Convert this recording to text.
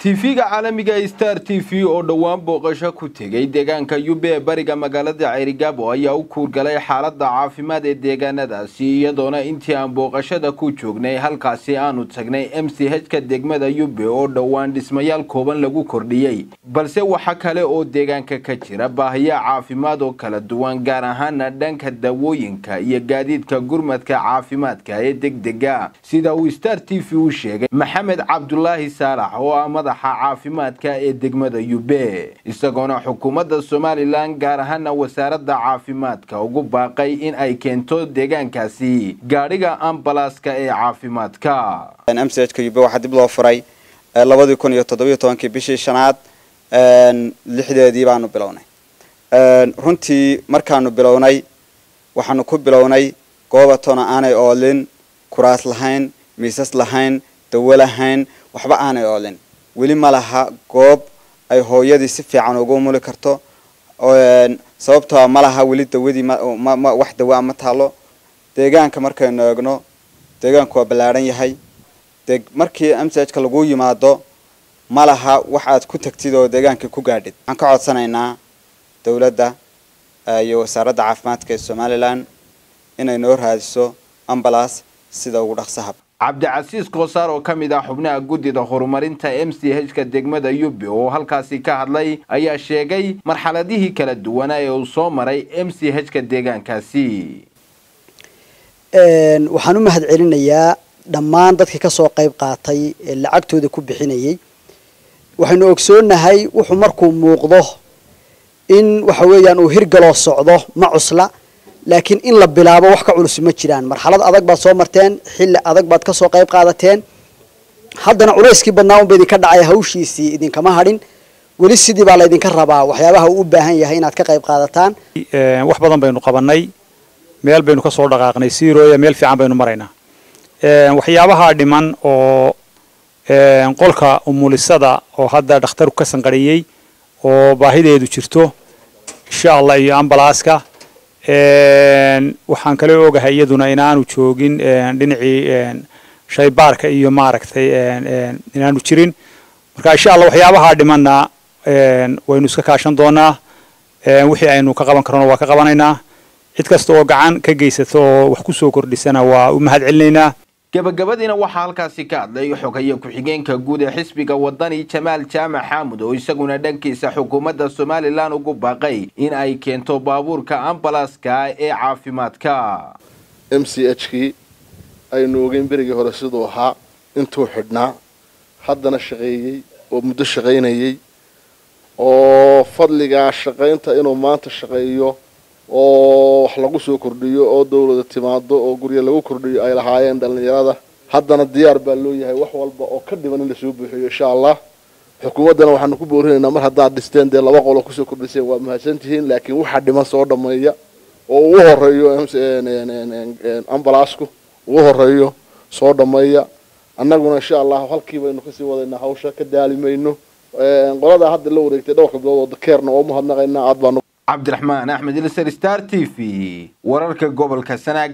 tv-ga caalamiga star t v oo dhowaan booqasho ku tegay deegaanka yube ee bariga magaalada ceerigaabo ayaa u kuurgalay xaalada caafimaad ee deegaanadaasi iyadoona intii aan booqashada ku joognay halkaasi aanu tagnay m c h ka degmada yube oo dhowaan dhismayaal kooban lagu kordhiyey balse waxa kale oo deegaanka ka jira baahiya caafimaad oo kala duwan gaar ahaana dhanka dawooyinka iyo gaadiidka gurmadka caafimaadka ee degdega sida uu star t v u sheegay maxamed cabdulaahi saalax oo ah madaxa caafimaadka ee degmada yube isagoona xukuumadda somalilan gaar ahaana wasaaradda caafimaadka ugu baaqay in ay keento deegaankaasi gaadhiga ambalaaska ee caafimaadka. Mchka yube waxaa dib loo furay labadii kun iyo toddobiyo tobankii bishii shanaad lixdeedii baanu bilownay. Runtii markaanu bilownay waxaanu ku bilownay goobatona aanay oolin kuraas lahayn miisas lahayn dawo lahayn waxba aanay oolin weli ma laha goob ay hooyadii si fiican ugu muli karto sababtoo ma laha weli dawadii wax dawaa ma taalo deegaanka markaynu eegno deegaanku waa ballaadhan yahay. Markii mchka lagu yimaado ma laha wax aad ku tagtid oo deegaankii ku gaadhid. Waxaan ka codsanaynaa dawladda iyo wasaaradda caafimaadka ee somalilan inay noo raadiso ambalas sida ugu dhaqsaha cabdicasiis koosaar oo ka mid ah xubnaha guddida horumarinta m c h ka degmada yube oo halkaasi ka hadlay ayaa sheegay marxaladihii kala duwanaa ee uu soo maray m c h ka deegaankaasi waxaan u mahad celinayaa dhammaan dadkii ka soo qayb qaatay ee lacagtooda ku bixinayay. Waxaynu ogsoonahay wuxuu markuu muuqdo in waxa weeyaan uu hirgaloo socdo ma cusla laakiin in la bilaabo wax ka culus ma jiraan. Marxalad adag baad soo marteen xilli adag baad ka soo qayb qaadateen. Haddana culayskii badnaa unba idinka dhacay hawshiisii idinkama hadhin. Weli sidii baa laydinka rabaa waxyaabaha uu u baahan yahay inaad ka qayb qaadataan. Wax badan baynu qabanay meel baynu ka soo dhaqaaqnay siirooya meel fiican baynu maraynaa waxyaabaha dhiman oo qolka umulisada oo hadda dhakhtarku ka sanqariyey oo baahideedu jirto insha allah iyo ambalaaska waxaan kale ogahay iyaduna inaanu joogin dhinacii shaybaarka iyo maaragtay inaanu jirin. Marka insha allah waxyaabaha dhimanna waynu iska kaashan doonaa. Wixii aynu ka qaban karno waa ka qabanaynaa. Cid kasta oo gacan ka geysato oo wax ku soo kordhisana waa u mahad celinaynaa gabagabadiina waxaa halkaasi ka hadlay xogaye ku-xigeenka guud ee xisbiga wadani jamaal jaamac xaamud oo isaguna dhankiisa xukuumadda somalilan ugu baaqay in ay keento baabuurka ambalaaska ee caafimaadka. M c h kii aynu ogeyn berigii hore siduu ahaa intuu xidhnaa haddana shaqeeyey oo muddo shaqaynayey oo fadligaa shaqaynta inuu maanta shaqeeyo oo wax lagu soo kordhiyo oo dawlada timaado oo guryo lagu kordhiyo ay lahaayeen dhallinyarada. Haddana diyaar baa loo yahay wax walba oo ka dhiman in la soo buuxiyo insha allah xukuumaddana waxaanu ku boorinaynaa mar haddaad dhisteen dee laba qolo ku soo kordhiseen waa mahadsantihiin laakiin waxaa dhiman soo dhameeya oo ugu horeeyo ambalaasku ugu horeeyo soo dhameeya annaguna insha allah halkii baynu ka sii wadaynaa hawsha ka daali mayno qoladaa hadda la wareegtay dhowrka bilood oo oo umahadnaqaynaa aad baanu cabdiraxmaan axmed ilsar star t v wararka gobolka sanaag